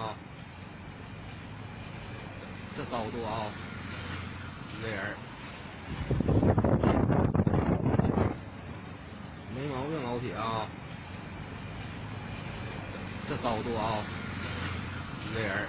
啊，这高度啊，一个人儿，没毛病，老铁啊，这高度啊，一个人儿。